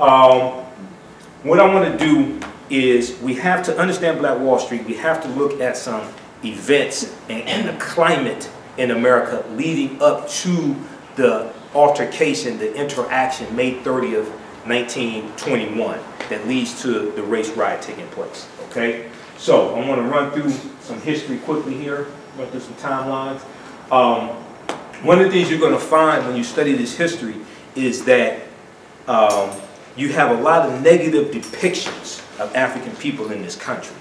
Um, what I want to do is we have to understand Black Wall Street. We have to look at some events and, and the climate in America leading up to the altercation, the interaction, May 30th, 1921, that leads to the race riot taking place, okay? So I want to run through some history quickly here, run through some timelines. Um, one of the things you're going to find when you study this history is that um, you have a lot of negative depictions of African people in this country,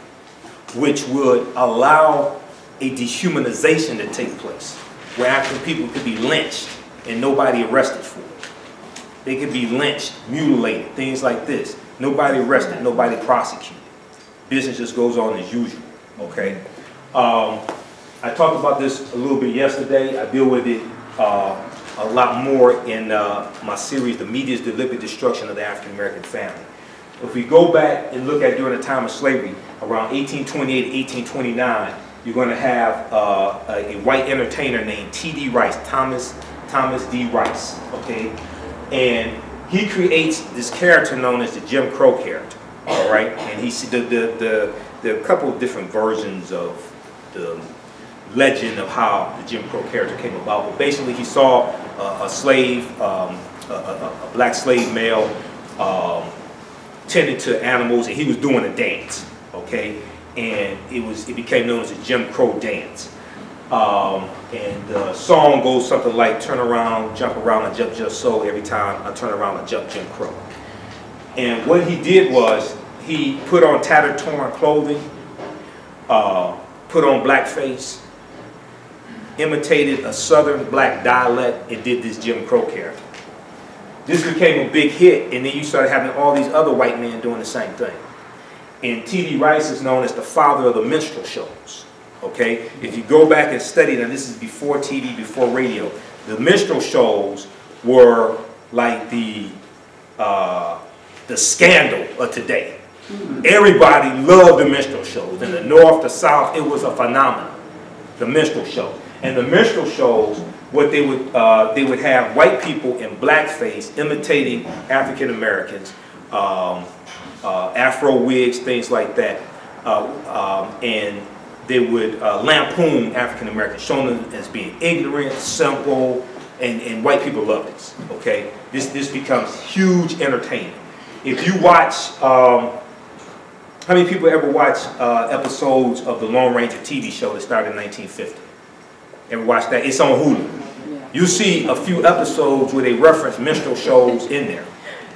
which would allow a dehumanization to take place, where African people could be lynched and nobody arrested for it. They could be lynched, mutilated, things like this. Nobody arrested, nobody prosecuted. Business just goes on as usual, okay? Um, I talked about this a little bit yesterday. I deal with it uh, a lot more in uh, my series, The Media's Deliberate Destruction of the African American Family. If we go back and look at during the time of slavery, around 1828 to 1829, you're going to have uh, a, white entertainer named T.D. Rice, Thomas Thomas D. Rice, okay? And he creates this character known as the Jim Crow character, all right? And he the the the, the couple of different versions of the legend of how the Jim Crow character came about. But basically, he saw a slave, um, a, a, a, black slave male, um, tending to animals, and he was doing a dance, okay? And it was it became known as the Jim Crow dance. Um, and the song goes something like, turn around, jump around, and jump just so every time I turn around I jump Jim Crow. And what he did was, he put on tattered, torn clothing, uh, put on blackface, imitated a southern black dialect, and did this Jim Crow character. This became a big hit, and then you started having all these other white men doing the same thing. And T.D. Rice is known as the father of the minstrel shows. Okay? If you go back and study, now this is before TV, before radio, the minstrel shows were like the, uh, the scandal of today. Everybody loved the minstrel shows. In the north, the south, it was a phenomenon. The minstrel show. And the minstrel shows, what they would, uh, they would have white people in blackface imitating African Americans, um, uh, Afro wigs, things like that. Uh, um, and they would uh, lampoon African Americans, showing them as being ignorant, simple, and, and white people love this, okay? This, this becomes huge entertainment. If you watch, um, how many people ever watch uh, episodes of the Lone Ranger TV show that started in 1950? Ever watch that? It's on Hulu. You see a few episodes where they reference minstrel shows in there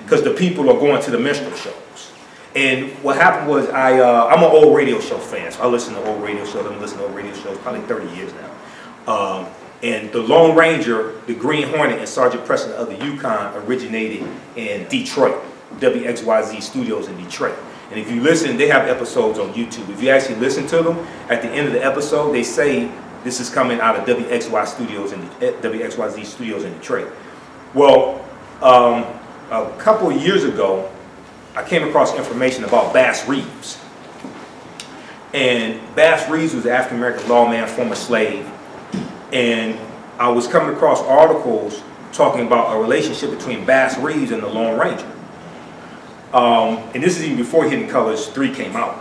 because the people are going to the minstrel shows. And what happened was I, uh, I'm an old radio show fan, so I listen to old radio shows. I've been listening to old radio shows probably 30 years now. Um, and the Lone Ranger, the Green Hornet, and Sergeant Preston of the Yukon originated in Detroit, WXYZ Studios in Detroit. And if you listen, they have episodes on YouTube. If you actually listen to them, at the end of the episode, they say this is coming out of WXY Studios in eh, WXYZ Studios in Detroit. Well, um, a couple years ago, I came across information about Bass Reeves. And Bass Reeves was an African American lawman, former slave. And I was coming across articles talking about a relationship between Bass Reeves and the Lone Ranger. Um, and this is even before Hidden Colors 3 came out.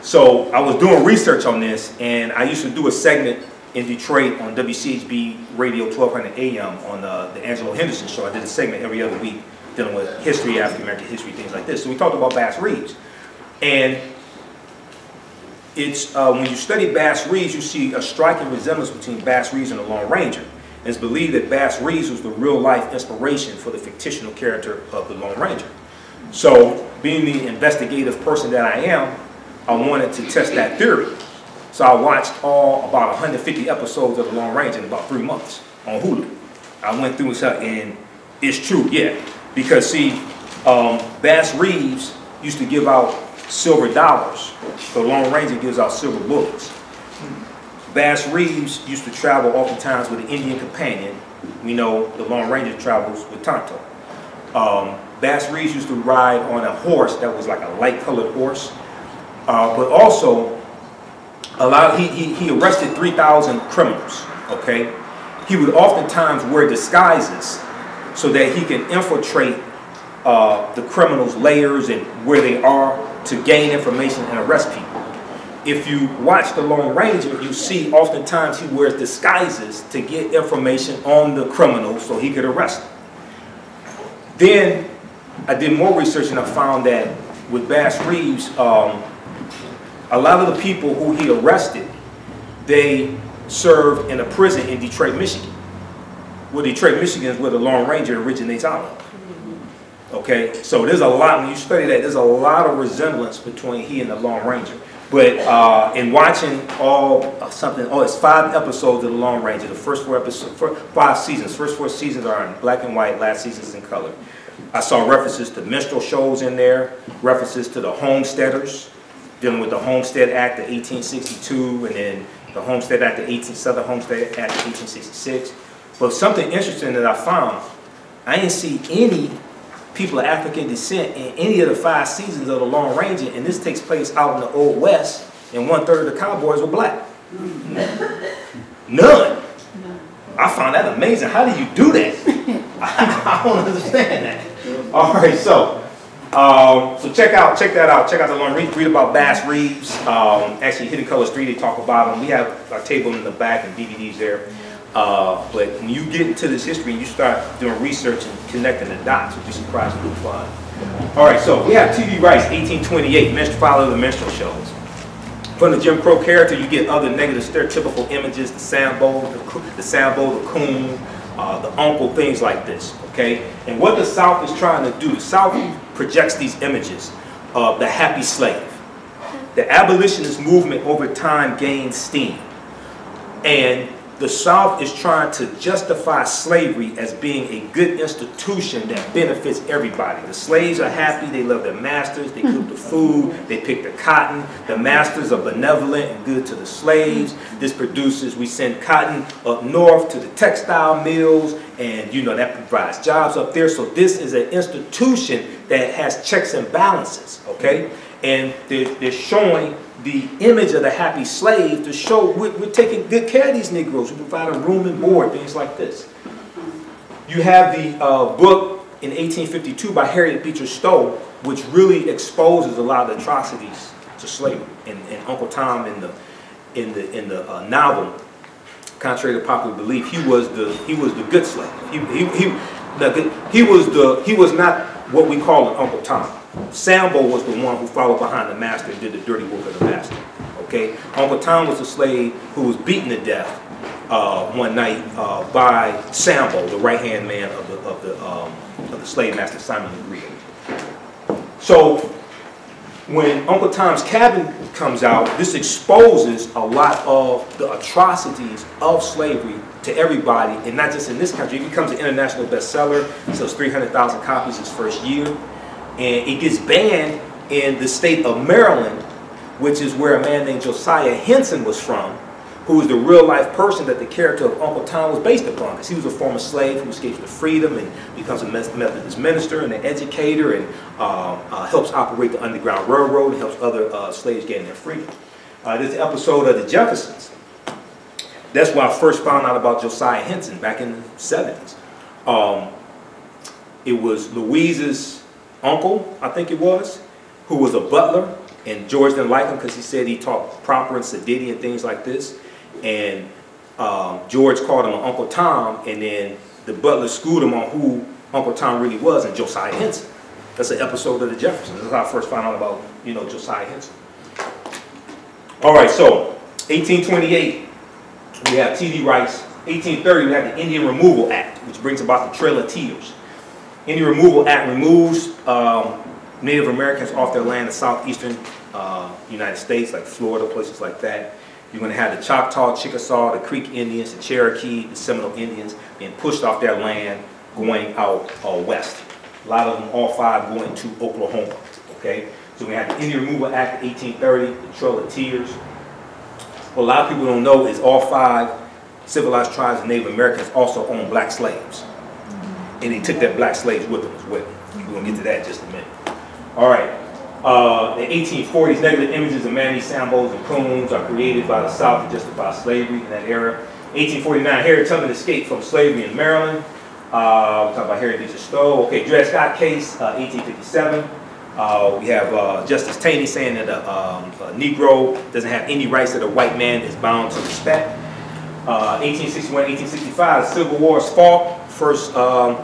So I was doing research on this, and I used to do a segment in Detroit on WCHB Radio 1200 AM on the, the Angelo Henderson show. I did a segment every other week dealing with history, African American history, things like this. So we talked about Bass Reeves. And it's uh, when you study Bass Reeves, you see a striking resemblance between Bass Reeves and the Lone Ranger. It's believed that Bass Reeves was the real life inspiration for the fictional character of the Lone Ranger. So being the investigative person that I am, I wanted to test that theory. So I watched all about 150 episodes of The Lone Ranger in about three months on Hulu. I went through and it's true, yeah. Because see, um, Bass Reeves used to give out silver dollars. The Lone Ranger gives out silver bullets. Bass Reeves used to travel oftentimes with an Indian companion. We know the Lone Ranger travels with Tonto. Um, Bass Reeves used to ride on a horse that was like a light colored horse. Uh, but also, a lot, he, he, he arrested 3,000 criminals, okay? He would oftentimes wear disguises so that he can infiltrate uh, the criminals' layers and where they are to gain information and arrest people. If you watch The Lone Ranger, you see oftentimes he wears disguises to get information on the criminals so he could arrest them. Then I did more research and I found that with Bass Reeves, um, a lot of the people who he arrested, they served in a prison in Detroit, Michigan. Well, Detroit, Michigan is where the Lone Ranger originates out of. Okay, so there's a lot, when you study that, there's a lot of resemblance between he and the Lone Ranger. But uh, in watching all uh, something, oh, it's five episodes of the Lone Ranger. The first four episodes, five seasons. First four seasons are in black and white. Last season's in color. I saw references to minstrel shows in there, references to the homesteaders, dealing with the Homestead Act of 1862, and then the Homestead Act of 18, Southern Homestead Act of 1866. But something interesting that I found, I didn't see any people of African descent in any of the five seasons of the Lone Ranger, and this takes place out in the Old West, and one third of the cowboys were black. None. I found that amazing. How do you do that? I, don't understand that. All right, so um, so check out check that out. Check out the Lone read, read about Bass Reeves. Um, actually, Hidden Colors 3, they talk about them. We have our table in the back and DVDs there. Uh, but when you get into this history, you start doing research and connecting the dots, you'll be surprised find. All right, so we have T.D. Rice, 1828, Minstrel Follow the Minstrel Shows. From the Jim Crow character, you get other negative stereotypical images, the Sambo, the, the Sambo, the coon, uh, the uncle, things like this, okay? And what the South is trying to do, the South projects these images of the happy slave. The abolitionist movement over time gained steam. And the South is trying to justify slavery as being a good institution that benefits everybody. The slaves are happy, they love their masters, they cook the food, they pick the cotton. The masters are benevolent and good to the slaves. This produces, we send cotton up north to the textile mills, and you know that provides jobs up there. So this is an institution that has checks and balances, okay? And they're, they're showing the image of the happy slave to show we're, we're, taking good care of these Negroes. We provide them room and board, things like this. You have the uh, book in 1852 by Harriet Beecher Stowe, which really exposes a lot of the atrocities to slavery. And, and Uncle Tom in the in the in the uh, novel, contrary to popular belief, he was the he was the good slave. He he he, he was the he was not what we call an Uncle Tom. Sambo was the one who followed behind the master and did the dirty work of the master. Okay, Uncle Tom was a slave who was beaten to death uh, one night uh, by Sambo, the right hand man of the of the um, of the slave master Simon Legree. So when Uncle Tom's Cabin comes out, this exposes a lot of the atrocities of slavery to everybody, and not just in this country. It becomes an international bestseller, sells 300,000 copies his first year and it gets banned in the state of Maryland, which is where a man named Josiah Henson was from, who was the real life person that the character of Uncle Tom was based upon. Because he was a former slave who escapes to freedom and becomes a Methodist minister and an educator and uh, uh, helps operate the Underground Railroad and helps other uh, slaves gain their freedom. Uh, an episode of The Jeffersons. That's where I first found out about Josiah Henson back in the 70s. Um, it was Louise's uncle, I think it was, who was a butler, and George didn't like him because he said he talked proper and sedity and things like this. And um, George called him Uncle Tom, and then the butler schooled him on who Uncle Tom really was, and Josiah Henson. That's an episode of the Jeffersons. That's how I first found out about, you know, Josiah Henson. All right, so 1828, we have T.D. Rice. 1830, we have the Indian Removal Act, which brings about the Trail of Tears. Indian Removal Act removes um, Native Americans off their land in southeastern uh, United States, like Florida, places like that. You're going to have the Choctaw, Chickasaw, the Creek Indians, the Cherokee, the Seminole Indians being pushed off their land going out uh, west. A lot of them, all five, going to Oklahoma. Okay, so we have the Indian Removal Act of 1830, the Trail of Tears. What a lot of people don't know is all five civilized tribes of Native Americans also own black slaves and he took that black slaves with him as well. We're to get to that in just a minute. All right. Uh, the 1840s, negative images of Mammy Sambos and Coons are created by the South to justify slavery in that era. 1849, Harriet Tubman escaped from slavery in Maryland. Uh, we talk about Harriet Beecher Stowe. Okay, Dred Scott case, uh, 1857. Uh, we have uh, Justice Taney saying that a, um, a, Negro doesn't have any rights that a white man is bound to respect. 1861, uh, 1865, the Civil War's fought. First um,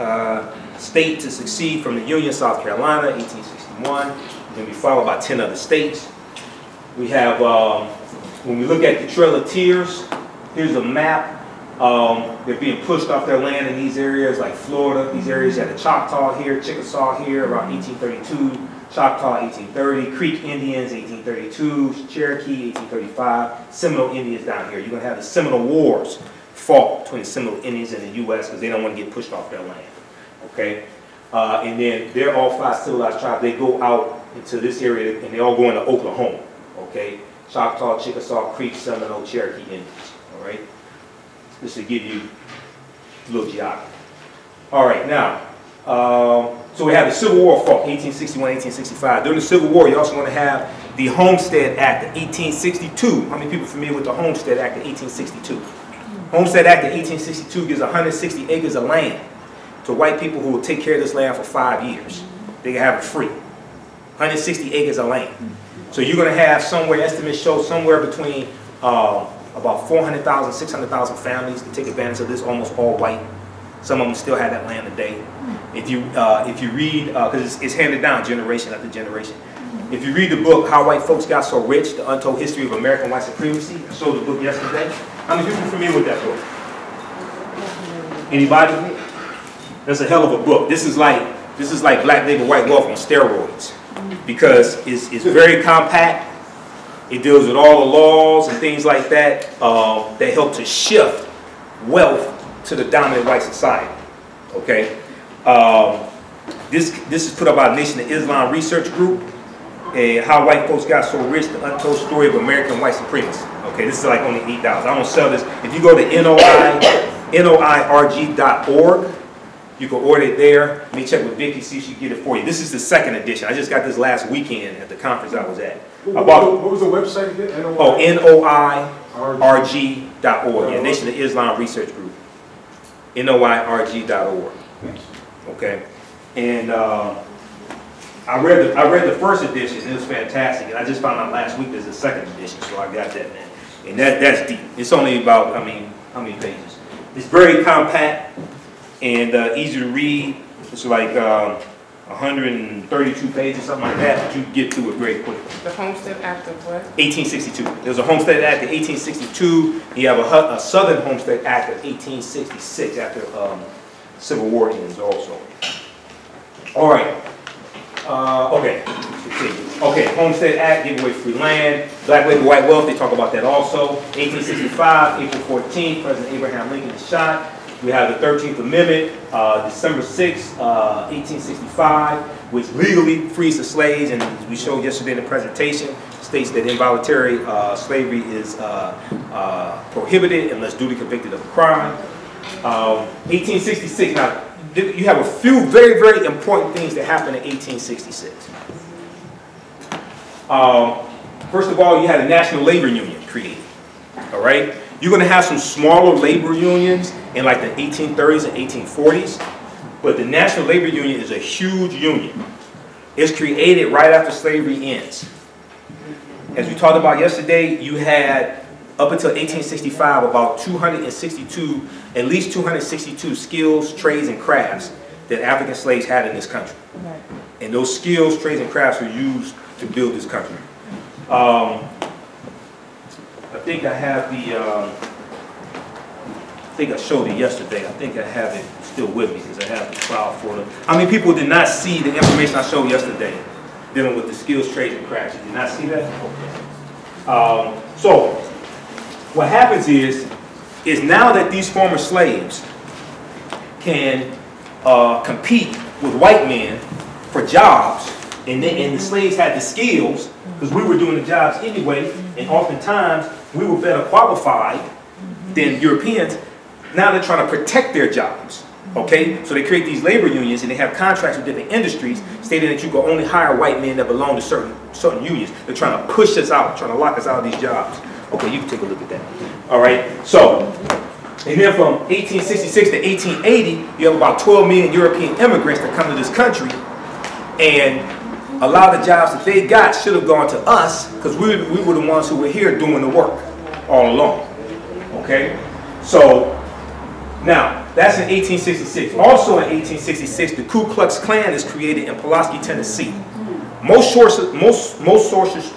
uh, state to succeed from the Union, South Carolina, 1861. Then we followed by 10 other states. We have, um, when we look at the Trail of Tears, here's a map um, they're being pushed off their land in these areas like Florida, these areas. Had the Choctaw here, Chickasaw here around 1832, Choctaw 1830, Creek Indians 1832, Cherokee 1835, Seminole Indians down here. You're going to have the Seminole Wars fought between Seminole Indians and the U.S. because they don't want to get pushed off their land. Okay? Uh, and then they're all five civilized tribes. They go out into this area and they all go into Oklahoma. Okay? Choctaw, Chickasaw, Creek, Seminole, Cherokee Indians. All right? This to give you a little geography. All right, now, um, so we have the Civil War fought, 1861, 1865. During the Civil War, you're also going to have the Homestead Act of 1862. How many people familiar with the Homestead Act of 1862? Homestead Act of 1862 gives 160 acres of land to white people who will take care of this land for five years. They can have it free. 160 acres of land. So you're going to have somewhere, estimates show somewhere between uh, about 400,000, 600,000 families to take advantage of this, almost all white. Some of them still have that land today. If you, uh, if you read, because uh, it's, it's, handed down generation after generation. If you read the book, How White Folks Got So Rich, The Untold History of American White Supremacy, I showed the book yesterday. How many people familiar with that book? Anybody? That's a hell of a book. This is like, this is like Black Labor White Wealth on steroids because it's, it's very compact it deals with all the laws and things like that uh, that help to shift wealth to the dominant white society. Okay, um, this this is put up by the Nation of Islam Research Group, how white folks got so rich, the untold story of American white supremacy. Okay, this is like only eight dollars. I don't sell this. If you go to NOI, noirg.org, you can order it there. Let me check with Vicki, see if she can get it for you. This is the second edition. I just got this last weekend at the conference I was at. What, about, what was the website again? NOI? Oh, N-O-I-R-G.org. Yeah, Nation of Islam Research Group. N-O-I-R-G.org. Okay. And uh, I read the I read the first edition. It was fantastic, and I just found out last week there's a second edition, so I got that man. And that that's deep. It's only about I mean how many pages? It's very compact and uh, easy to read. It's like. Um, 132 pages, something like that, but you get through it very quickly. The Homestead Act of what? 1862. There's a Homestead Act of 1862. You have a, a Southern Homestead Act of 1866 after um, Civil War ends also. All right. Uh, okay. Okay, Homestead Act, give away free land. Black labor, white wealth, they talk about that also. 1865, April 14th, President Abraham Lincoln is shot. We have the 13th Amendment, uh, December 6, uh, 1865, which legally frees the slaves, and as we showed yesterday in the presentation, states that involuntary uh, slavery is uh, uh, prohibited unless duly convicted of a crime. 1866, um, now you have a few very, very important things that happened in 1866. Um, first of all, you had a National Labor Union created, all right? You're going to have some smaller labor unions in like the 1830s and 1840s, but the National Labor Union is a huge union. It's created right after slavery ends. As we talked about yesterday, you had up until 1865 about 262, at least 262 skills, trades, and crafts that African slaves had in this country. And those skills, trades, and crafts were used to build this country. Um, I think I have the, um, I think I showed it yesterday. I think I have it still with me because I have the file for them. How many people did not see the information I showed yesterday dealing with the skills, trades, and crafts? Did not see that? Okay. Um, so, what happens is, is now that these former slaves can uh, compete with white men for jobs, and, they, and the slaves had the skills, because we were doing the jobs anyway, and oftentimes we were better qualified than Europeans. Now they're trying to protect their jobs. Okay, so they create these labor unions and they have contracts with different industries stating that you can only hire white men that belong to certain certain unions. They're trying to push us out, trying to lock us out of these jobs. Okay, you can take a look at that. All right, so And then from 1866 to 1880, you have about 12 million European immigrants that come to this country. And a lot of the jobs that they got should have gone to us because we, we were the ones who were here doing the work all along. Okay? So, now, that's in 1866. Also in 1866, the Ku Klux Klan is created in Pulaski, Tennessee. Most sources, most, most sources,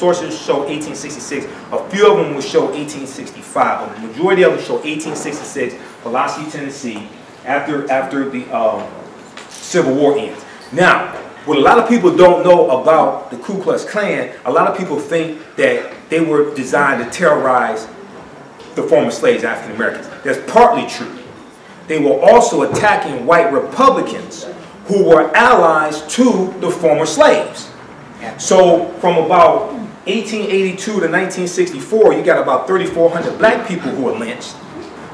sources show 1866. A few of them will show 1865. but the majority of them show 1866, Pulaski, Tennessee, after, after the um, Civil War ends. Now, what a lot of people don't know about the Ku Klux Klan, a lot of people think that they were designed to terrorize the former slaves, African Americans. That's partly true. They were also attacking white Republicans who were allies to the former slaves. So from about 1882 to 1964, you got about 3,400 black people who were lynched,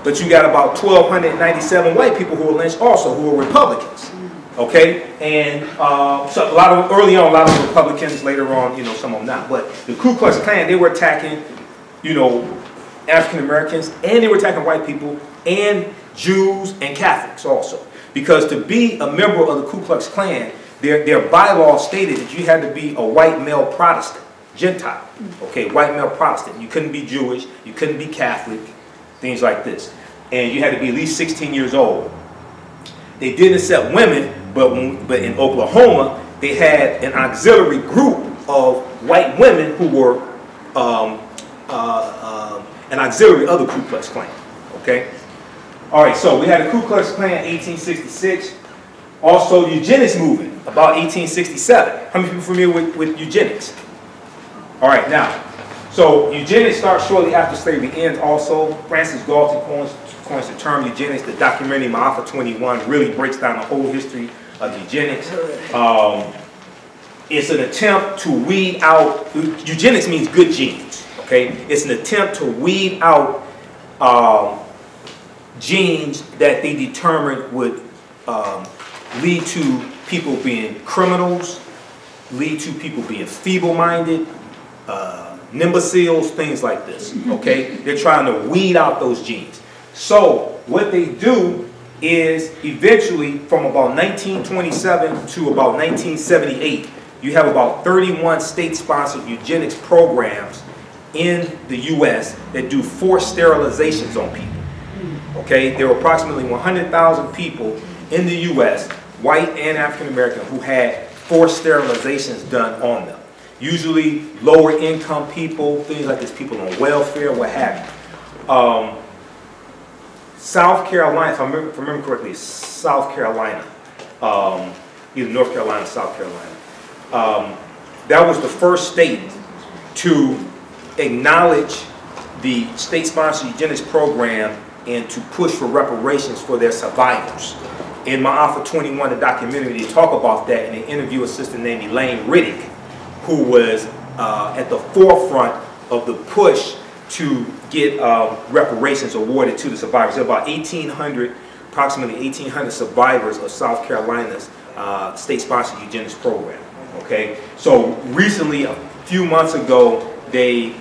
but you got about 1,297 white people who were lynched also, who were Republicans. Okay, and uh, so a lot of early on, a lot of Republicans. Later on, you know, some of them not. But the Ku Klux Klan, they were attacking, you know, African Americans, and they were attacking white people, and Jews and Catholics also. Because to be a member of the Ku Klux Klan, their, their bylaw stated that you had to be a white male Protestant, Gentile. Okay, white male Protestant. You couldn't be Jewish, you couldn't be Catholic, things like this. And you had to be at least 16 years old. They didn't accept women, but, when, but in Oklahoma, they had an auxiliary group of white women who were um, uh, um, an auxiliary of the Ku Klux Klan. Okay? All right, so we had the Ku Klux Klan 1866. Also, eugenics movement about 1867. How many people familiar with, with eugenics? All right, now, so eugenics starts shortly after slavery ends also. Francis Galton coins, coins the term eugenics. The documentary Ma'afa 21 really breaks down the whole history of eugenics. Um, it's an attempt to weed out, eugenics means good genes, okay? It's an attempt to weed out um, genes that they determined would um, lead to people being criminals, lead to people being feeble-minded, uh, imbeciles, things like this, okay? They're trying to weed out those genes. So what they do is eventually from about 1927 to about 1978, you have about 31 state-sponsored eugenics programs in the U.S. that do forced sterilizations on people. Okay, there were approximately 100,000 people in the U.S., white and African American, who had forced sterilizations done on them. Usually lower income people, things like this, people on welfare, what have you. Um, South Carolina, if I remember, if I remember correctly, South Carolina, um, either North Carolina or South Carolina. Um, that was the first state to acknowledge the state-sponsored eugenics program and to push for reparations for their survivors. In Ma'afa 21, the documentary, they talk about that in an interview with a sister named Elaine Riddick, who was uh, at the forefront of the push to get uh, reparations awarded to the survivors. There about 1,800, approximately 1,800 survivors of South Carolina's uh, state-sponsored eugenics program. Okay, so recently, a few months ago, they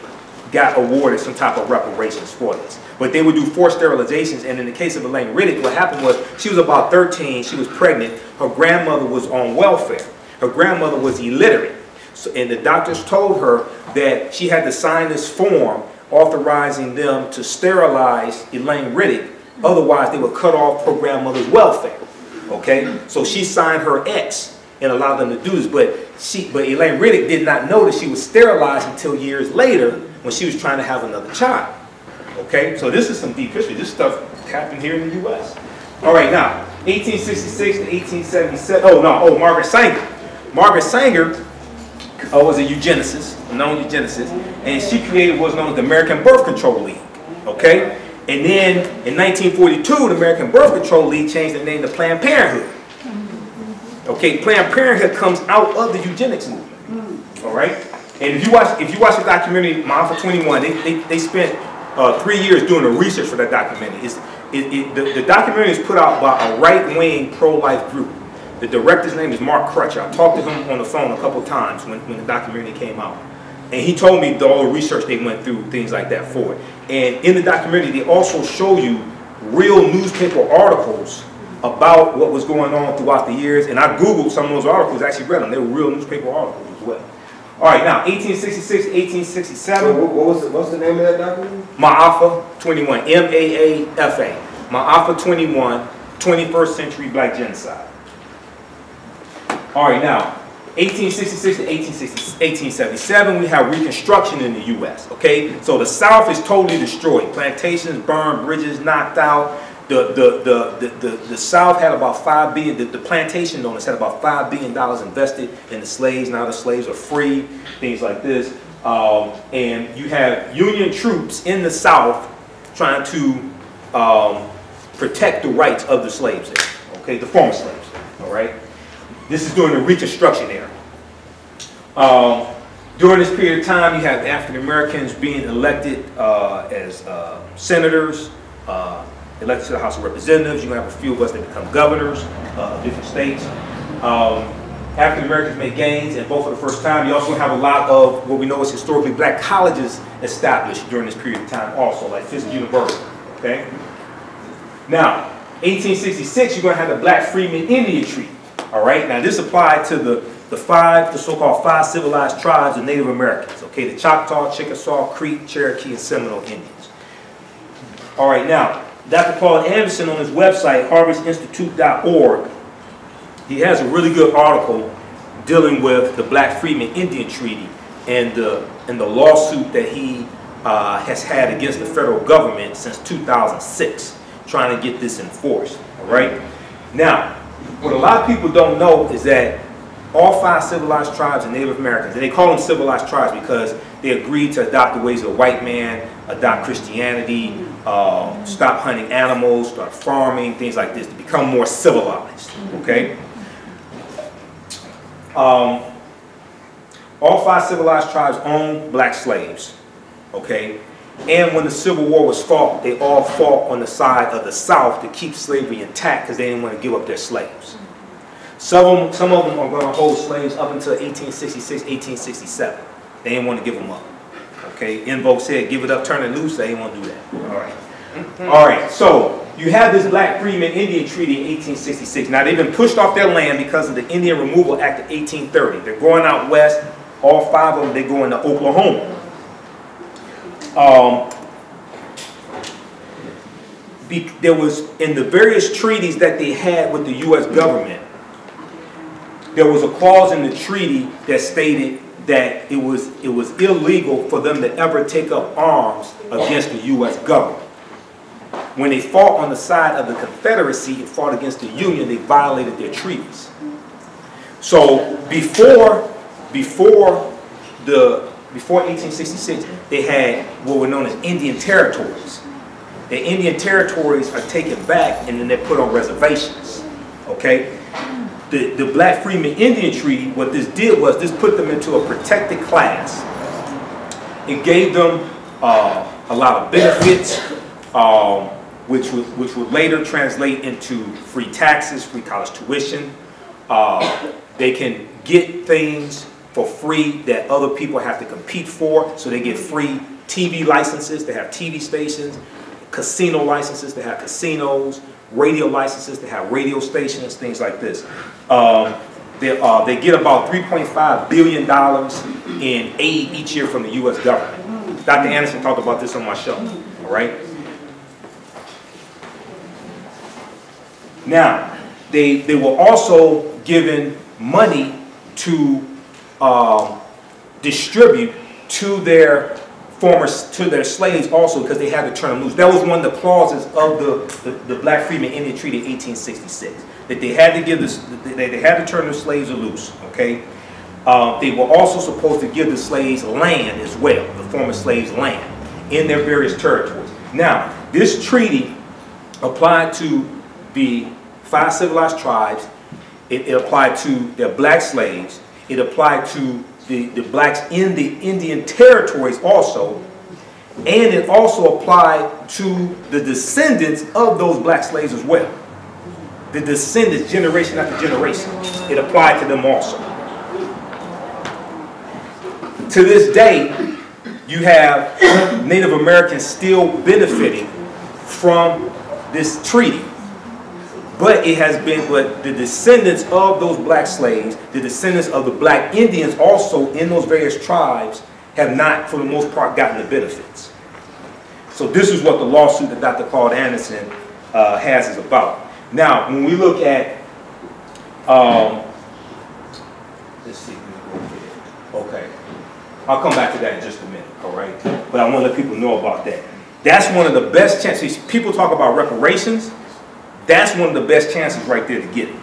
got awarded some type of reparations for this. But they would do forced sterilizations, and in the case of Elaine Riddick, what happened was she was about 13, she was pregnant, her grandmother was on welfare. Her grandmother was illiterate. So, and the doctors told her that she had to sign this form authorizing them to sterilize Elaine Riddick, otherwise they would cut off her grandmother's welfare. Okay? So she signed her X and allowed them to do this, but she but Elaine Riddick did not know that she was sterilized until years later when she was trying to have another child. Okay, so this is some deep history. This stuff happened here in the U.S. All right, now 1866 to 1877. Oh no, oh Margaret Sanger. Margaret Sanger uh, was a eugenicist, a known eugenicist, and she created what's known as the American Birth Control League. Okay, and then in 1942, the American Birth Control League changed the name to Planned Parenthood. Okay, Planned Parenthood comes out of the eugenics movement. All right, and if you watch if you watch the documentary Ma'afa 21, they, they, they spent uh, three years doing the research for that documentary. It's, it, it, the, the, documentary is put out by a right-wing pro-life group. The director's name is Mark Crutcher. I talked to him on the phone a couple times when, when the documentary came out. And he told me the, all the research they went through, things like that for it. And in the documentary, they also show you real newspaper articles about what was going on throughout the years. And I Googled some of those articles, actually read them. They were real newspaper articles as well. All right, now 1866, 1867. What, what was the, what's the name of that document? Ma'afa 21, M-A-A-F-A. Ma'afa 21, 21st century black genocide. All right, now, 1866 to 1877, we have Reconstruction in the U.S., okay? So the South is totally destroyed. Plantations burned, bridges knocked out. The, the, the, the, the, the South had about 5 billion, the, the plantation owners had about $5 billion invested in the slaves. Now the slaves are free, things like this. Um, and you have Union troops in the South trying to um, protect the rights of the slaves there, okay, the former slaves, all right? This is during the Reconstruction era. Um, during this period of time, you have African Americans being elected uh, as uh, senators, uh, elected to the House of Representatives. You're going to have a few of us that become governors uh, of different states. Um, African Americans make gains, and both for the first time. You also have a lot of what we know as historically black colleges established during this period of time, also, like Fisk University. Okay. Now, 1866, you're going to have the Black Freedmen Indian Treaty. All right. Now, this applied to the the five, the so-called five civilized tribes of Native Americans. Okay, the Choctaw, Chickasaw, Creek, Cherokee, and Seminole Indians. All right, now, Dr. Claud Anderson on his website, harvestinstitute.org, he has a really good article dealing with the Black Freedmen Indian Treaty and the, and the lawsuit that he uh, has had against the federal government since 2006, trying to get this enforced, all right? Now, what a lot of people don't know is that all five civilized tribes are Native Americans. And they call them civilized tribes because they agreed to adopt the ways of white man, adopt Christianity, um, stop hunting animals, start farming, things like this, to become more civilized, okay? Um, all five civilized tribes own black slaves, okay? And when the Civil War was fought, they all fought on the side of the South to keep slavery intact because they didn't want to give up their slaves. Some of them, some of them are going to hold slaves up until 1866, 1867. They didn't want to give them up. Okay, Vogue said, give it up, turn it loose. They didn't want to do that. All right. All right, so you have this Black Freedmen Indian Treaty in 1866. Now they've been pushed off their land because of the Indian Removal Act of 1830. They're going out west. All five of them, they're going to Oklahoma. Um, be, there was, in the various treaties that they had with the U.S. government, there was a clause in the treaty that stated that it was, it was illegal for them to ever take up arms against the U.S. government. When they fought on the side of the Confederacy and fought against the Union, they violated their treaties. So before, before, the, before 1866, they had what were known as Indian territories. The Indian territories are taken back and then they're put on reservations. Okay? the, the Black Freedmen Indian Treaty, what this did was this put them into a protected class. It gave them uh, a lot of benefits, um, which, would, which would later translate into free taxes, free college tuition. Uh, they can get things for free that other people have to compete for. So they get free TV licenses, they have TV stations, casino licenses, they have casinos, radio licenses, they have radio stations, things like this. Um, they, uh, they get about $3.5 billion in aid each year from the U.S. government. Dr. Anderson talked about this on my show, all right? Now, they, they were also given money to um, distribute to their former to their slaves also because they had to turn them loose. That was one of the clauses of the, the, the Black Freedmen Indian Treaty of 1866 that they had to give this they, they had to turn their slaves loose. Okay, uh, they were also supposed to give the slaves land as well, the former slaves land in their various territories. Now, this treaty applied to the five civilized tribes. It, it applied to their black slaves. It applied to the, the blacks in the Indian territories also, and it also applied to the descendants of those black slaves as well. The descendants, generation after generation, it applied to them also. To this day, you have Native Americans still benefiting from this treaty. But it has been, but the descendants of those black slaves, the descendants of the black Indians also in those various tribes have not, for the most part, gotten the benefits. So this is what the lawsuit that Dr. Claud Anderson uh, has is about. Now, when we look at, um, let's see, okay, I'll come back to that in just a minute, all right? But I want to let people know about that. That's one of the best chances. People talk about reparations. That's one of the best chances right there to get it,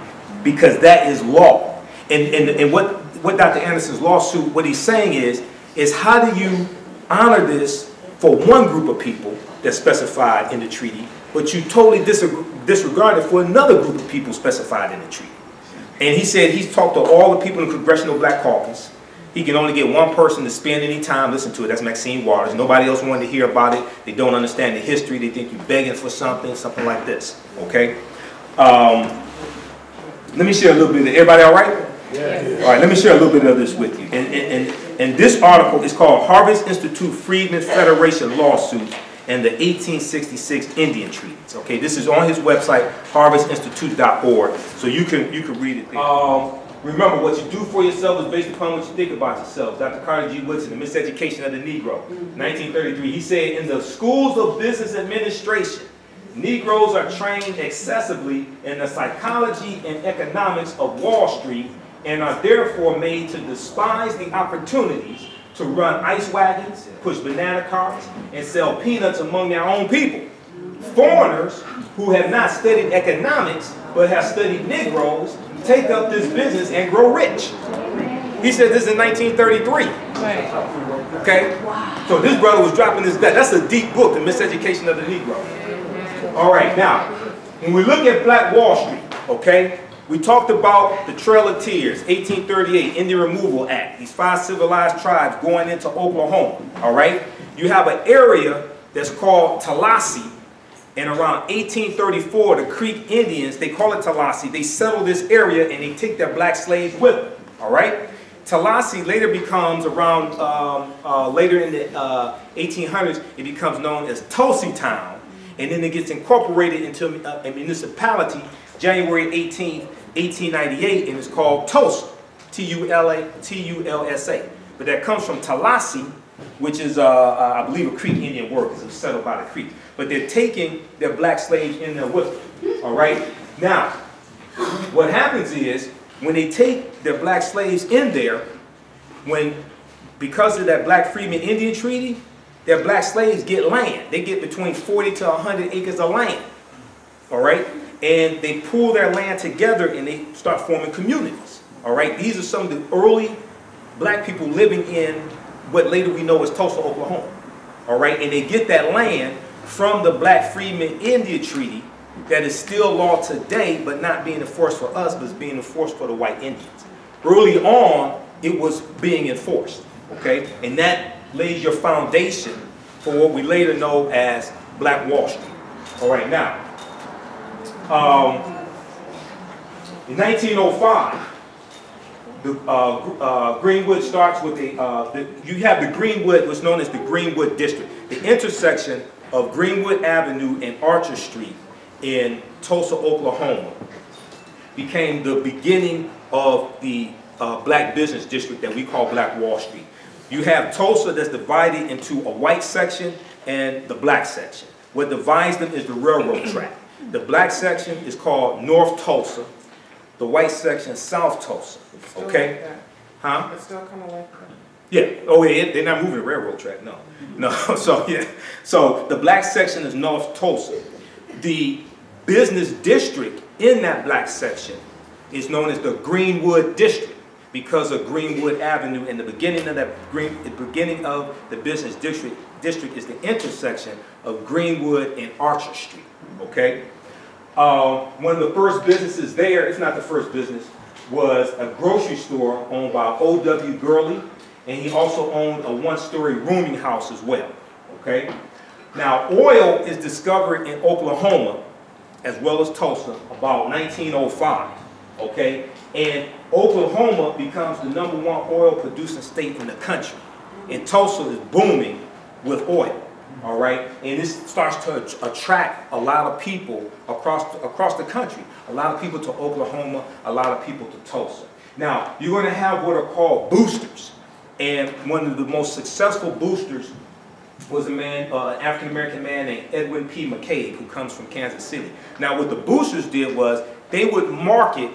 because that is law. And, and, and what, what Dr. Anderson's lawsuit, what he's saying is, is how do you honor this for one group of people that's specified in the treaty, but you totally disregard it for another group of people specified in the treaty. And he said he's talked to all the people in the Congressional Black Caucus. He can only get one person to spend any time listen to it. That's Maxine Waters. Nobody else wanted to hear about it. They don't understand the history. They think you're begging for something, something like this. Okay? Um, let me share a little bit. Of, everybody all right? Yeah. All right, let me share a little bit of this with you. And, and, and, and this article is called Harvest Institute Freedmen's Federation Lawsuit and the 1866 Indian Treaties. Okay, this is on his website, harvestinstitute.org, so you can you can read it there. Um, remember, what you do for yourself is based upon what you think about yourself. Dr. Carter G. Woodson, The Miseducation of the Negro, mm-hmm. 1933. He said, in the schools of business administration, Negroes are trained excessively in the psychology and economics of Wall Street and are therefore made to despise the opportunities to run ice wagons, push banana carts, and sell peanuts among their own people. Mm-hmm. Foreigners who have not studied economics but have studied Negroes take up this business and grow rich. He said this in 1933. Okay? So this brother was dropping this dead. That's a deep book, The Miseducation of the Negro. All right, now, when we look at Black Wall Street, okay, we talked about the Trail of Tears, 1838, Indian Removal Act, these five civilized tribes going into Oklahoma, all right? You have an area that's called Tallahassee, and around 1834, the Creek Indians, they call it Tallahassee, they settle this area and they take their black slaves with them, all right? Tallahassee later becomes around, um, uh, later in the uh, 1800s, it becomes known as Tulsey Town, and then it gets incorporated into a, a municipality January 18, 1898, and it's called Tulsa, T-U-L-A, T-U-L-S-A. But that comes from Tallahassee, which is, uh, uh, I believe, a Creek Indian word, because it was settled by the Creek. But they're taking their black slaves in there with them, all right? Now, what happens is, when they take their black slaves in there, when, because of that Black Freedmen Indian Treaty, their black slaves get land. They get between 40 to 100 acres of land, all right? and they pull their land together and they start forming communities. All right, these are some of the early black people living in what later we know as Tulsa, Oklahoma. All right, and they get that land from the Black Freedmen Indian Treaty that is still law today, but not being enforced for us, but is being enforced for the white Indians. Early on, it was being enforced. Okay, and that lays your foundation for what we later know as Black Wall Street. All right, now um, in 1905, the, uh, uh, Greenwood starts with the, uh, the, you have the Greenwood, what's known as the Greenwood District, the intersection of Greenwood Avenue and Archer Street in Tulsa, Oklahoma, became the beginning of the uh, black business district that we call Black Wall Street. You have Tulsa that's divided into a white section and the black section. What divides them is the railroad track. The black section is called North Tulsa. The white section South Tulsa. Okay? Like huh? It's still kind of like that. Yeah. Oh, yeah. They're not moving railroad track. No. No. So yeah. So the black section is North Tulsa. The business district in that black section is known as the Greenwood District because of Greenwood Avenue and the beginning of that green, the beginning of the business district district is the intersection of Greenwood and Archer Street. Okay. Uh, one of the first businesses there, it's not the first business, was a grocery store owned by O.W. Gurley, and he also owned a one-story rooming house as well. Okay. Now, oil is discovered in Oklahoma as well as Tulsa about 1905. Okay, and Oklahoma becomes the number one oil producing state in the country, and Tulsa is booming with oil. All right, and this starts to attract a lot of people across across the country. A lot of people to Oklahoma, a lot of people to Tulsa. Now you're going to have what are called boosters, and one of the most successful boosters was a man, uh, an African American man named Edwin P. McCabe, who comes from Kansas City. Now, what the boosters did was they would market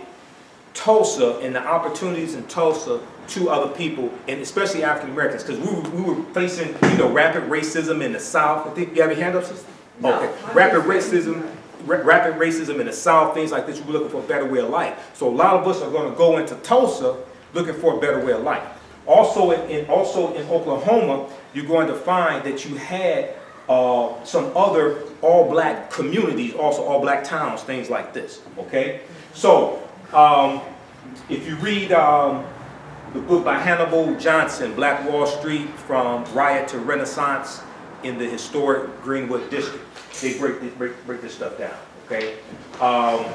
Tulsa and the opportunities in Tulsa to other people, and especially African Americans, because we, were- we were facing, you know, rapid racism in the South. I think you have your hand up, sister? No. Okay. Rapid racism, ra- rapid racism in the South, things like this. We're looking for a better way of life. So a lot of us are going to go into Tulsa looking for a better way of life. Also, in, also in Oklahoma, you're going to find that you had uh, some other all-black communities, also all-black towns, things like this. Okay, so um, if you read um, the book by Hannibal Johnson, Black Wall Street from Riot to Renaissance in the historic Greenwood District, they break break, break this stuff down. Okay, um,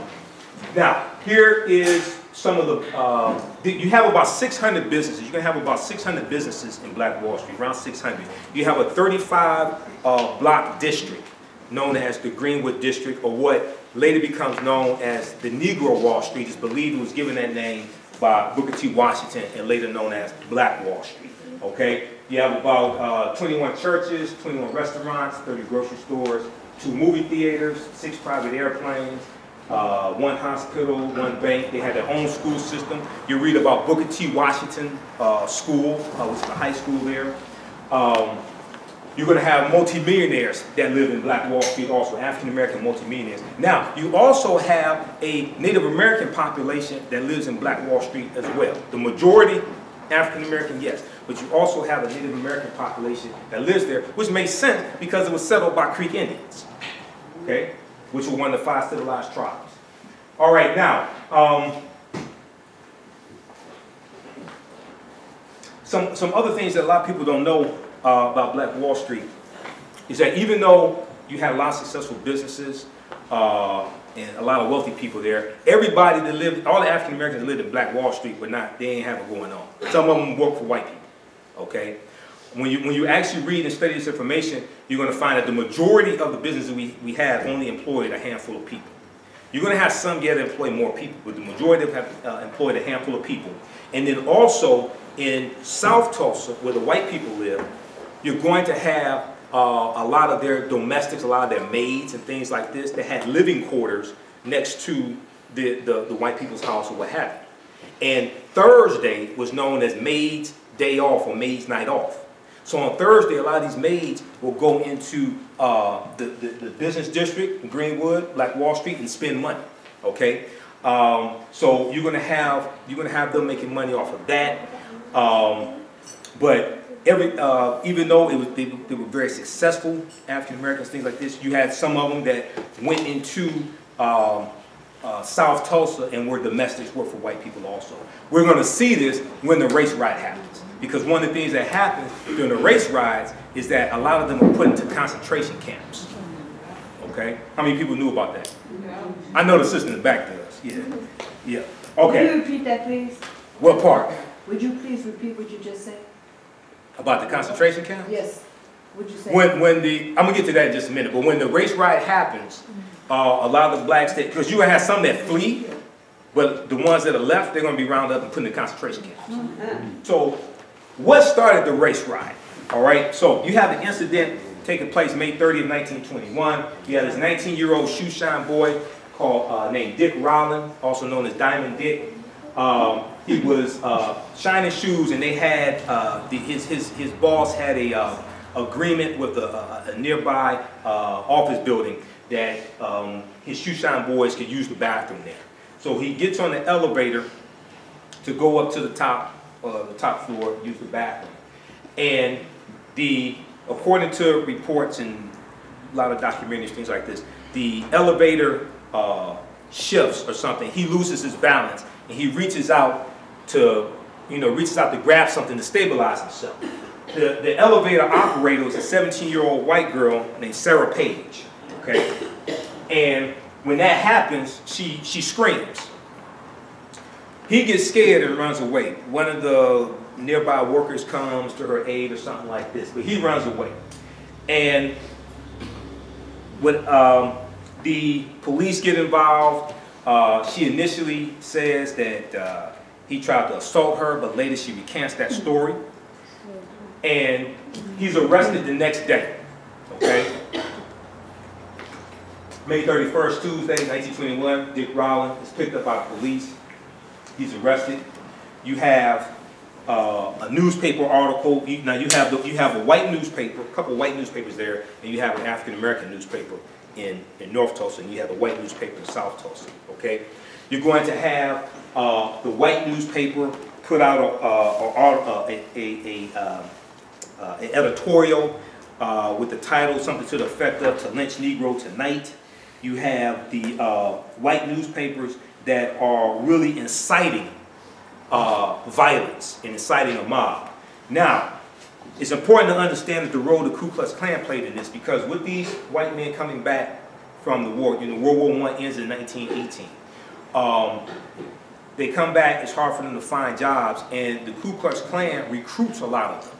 now here is some of the, the- you have about 600 businesses. You're going to have about 600 businesses in Black Wall Street, around 600. You have a 35 uh, block district known as the Greenwood District, or what later becomes known as the Negro Wall Street. It's believed it was given that name by Booker T. Washington and later known as Black Wall Street. Okay? You have about uh, 21 churches, 21 restaurants, 30 grocery stores, two movie theaters, six private airplanes, uh, one hospital, one bank. They had their own school system. You read about Booker T. Washington uh, School, uh, which is a high school there. Um, you're going to have multimillionaires that live in Black Wall Street, also African American multimillionaires. Now, you also have a Native American population that lives in Black Wall Street as well. The majority African American, yes, but you also have a Native American population that lives there, which makes sense because it was settled by Creek Indians, okay, which were one of the five civilized tribes. All right, now, um, some, some other things that a lot of people don't know uh, about Black Wall Street is that even though you had a lot of successful businesses uh, and a lot of wealthy people there, everybody that lived, all the African Americans that lived in Black Wall Street were not, they ain't have it going on. Some of them work for white people, okay? When you, when you actually read and study this information, you're going to find that the majority of the businesses we, we have only employed a handful of people. You're going to have some get employ more people, but the majority of them have uh, employed a handful of people. And then also in South Tulsa, where the white people live, you're going to have uh, a lot of their domestics, a lot of their maids and things like this that had living quarters next to the, the, the white people's house or what have you. And Thursday was known as Maid's Day Off or Maid's Night Off. So on Thursday, a lot of these maids will go into uh, the, the, the business district in Greenwood, Black Wall Street, and spend money. Okay, um, so you're gonna have you're gonna have them making money off of that. Um, but every uh, even though it was they, they were very successful African Americans, things like this, you had some of them that went into um, uh, South Tulsa and were domestics work for white people also. We're going to see this when the race riot happens. Because one of the things that happens during the race riots is that a lot of them are put into concentration camps. Okay? How many people knew about that? I know the sister in the back does. Yeah. Yeah. Okay. Would you repeat that, please? What part? Would you please repeat what you just said? About the concentration camp? Yes. Would you say? When, when the, I'm gonna get to that in just a minute, but when the race riot happens, uh, a lot of the blacks, because you're gonna have some that flee, but the ones that are left, they're gonna be rounded up and put in the concentration camps. So, what started the race riot? All right, so you have the incident taking place May 30th, 1921. You have this 19-year-old shoe shine boy called uh, named Dick Rowland, also known as Diamond Dick. Um, he was uh, shining shoes, and they had uh, the, his his his boss had a uh, agreement with a, a, nearby uh, office building that um, his shoe shine boys could use the bathroom there. So he gets on the elevator to go up to the top, uh, the top floor, use the bathroom. And the, according to reports and a lot of documentaries, things like this, the elevator uh, shifts or something. He loses his balance and he reaches out to, you know, reaches out to grab something to stabilize himself. The, the elevator operator was a 17-year-old white girl named Sarah Page, okay? And when that happens, she, she screams. He gets scared and runs away. One of the nearby workers comes to her aid or something like this, but he runs away. And when um, the police get involved, uh, she initially says that uh, he tried to assault her, but later she recants that story. And he's arrested the next day, okay? May 31st, Tuesday, 1921, Dick Rowland is picked up by police. He's arrested. You have uh, a newspaper article. You, now you have the, you have a white newspaper, a couple white newspapers there, and you have an African American newspaper in, in North Tulsa, and you have a white newspaper in South Tulsa. Okay, you're going to have uh, the white newspaper put out a, a, a, a, a, uh, uh, an editorial uh, with the title something to the effect of "To Lynch Negro Tonight." You have the uh, white newspapers that are really inciting uh, violence and inciting a mob. Now, it's important to understand the role the Ku Klux Klan played in this because with these white men coming back from the war, you know, World War I ends in 1918. Um, they come back, it's hard for them to find jobs, and the Ku Klux Klan recruits a lot of them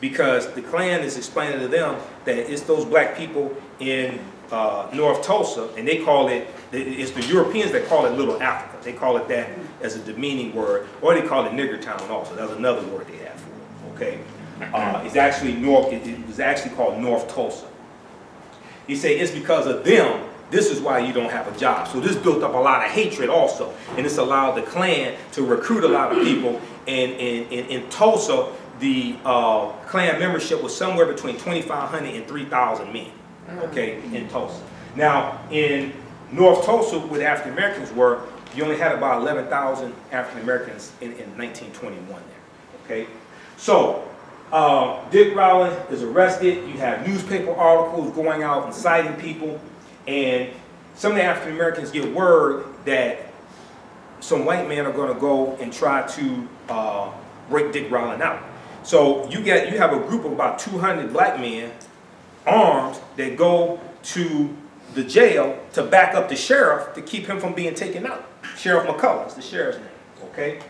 because the Klan is explaining to them that it's those black people in uh, North Tulsa, and they call it, it's the Europeans that call it Little Africa. They call it that as a demeaning word, or they call it Nigger Town also. That's another word they have for it, okay? Uh, it's actually North, it, it was actually called North Tulsa. He said it's because of them, this is why you don't have a job. So this built up a lot of hatred also, and this allowed the Klan to recruit a lot of people, and in Tulsa, the uh, Klan membership was somewhere between 2,500 and 3,000 men okay, in Tulsa. Now, in North Tulsa, where African Americans were, you only had about 11,000 African Americans in, in 1921 there, okay? So, uh, Dick Rowland is arrested. You have newspaper articles going out inciting people, and some of the African Americans get word that some white men are going to go and try to uh, break Dick Rowland out. So you get you have a group of about 200 black men armed that go to the jail to back up the sheriff to keep him from being taken out. Sheriff McCullough is the sheriff's name, okay?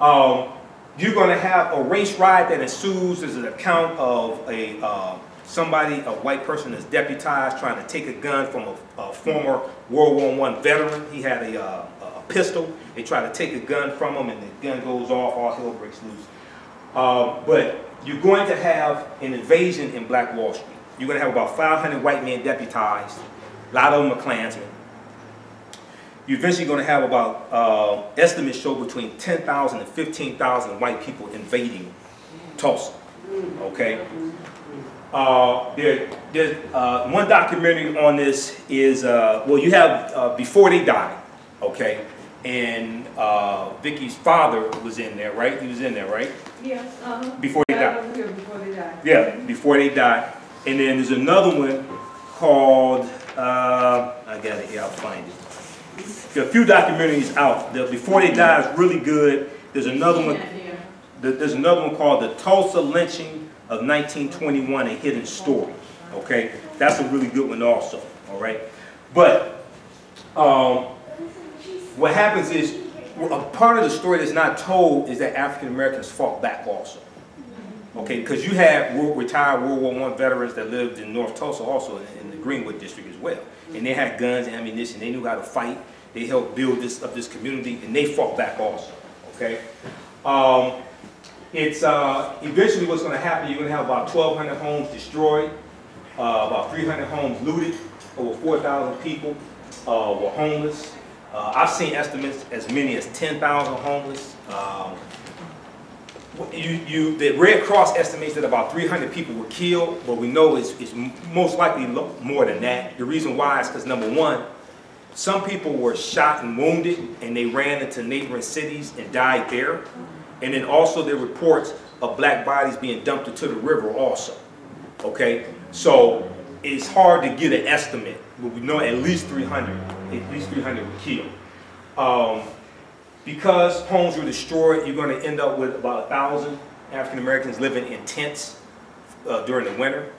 Um, you're going to have a race riot that ensues. There's an account of a uh, somebody, a white person is deputized trying to take a gun from a, a former World War I veteran. He had a, uh, a pistol. They try to take a gun from him and the gun goes off, all hell breaks loose. Uh, but you're going to have an invasion in Black Wall Street. You're going to have about 500 white men deputized. A lot of them are Klansmen. You're eventually going to have about, uh, estimates show between 10,000 and 15,000 white people invading Tulsa. Okay? Uh, there, there's uh, one documentary on this is, uh, well, you have uh, Before They Die, okay? And uh, Vicky's father was in there, right? He was in there, right? Yes, uh-huh. Before they die. Before they died. Yeah, Before They Die. And then there's another one called, uh, I got it here, I'll find it. There are a few documentaries out. The Before They Die is really good. There's another one, there's another one called The Tulsa Lynching of 1921, A Hidden Story. Okay, that's a really good one also, all right? But, um, what happens is, a part of the story that's not told is that African Americans fought back also. Okay, because you had retired World War I veterans that lived in North Tulsa also in, the Greenwood district as well. And they had guns and ammunition, they knew how to fight, they helped build this up this community, and they fought back also, okay? Um, it's, uh, eventually what's gonna happen, you're gonna have about 1,200 homes destroyed, uh, about 300 homes looted, over 4,000 people uh, were homeless. Uh, I've seen estimates as many as 10,000 homeless. Um, you, you, the Red Cross estimates that about 300 people were killed, but we know it's, it's most likely more than that. The reason why is because number one, some people were shot and wounded and they ran into neighboring cities and died there. And then also there reports of black bodies being dumped into the river also. Okay, so it's hard to get an estimate, but we know at least 300, at least 300 were killed. Um, because homes were destroyed, you're going to end up with about a thousand African Americans living in tents uh, during the winter.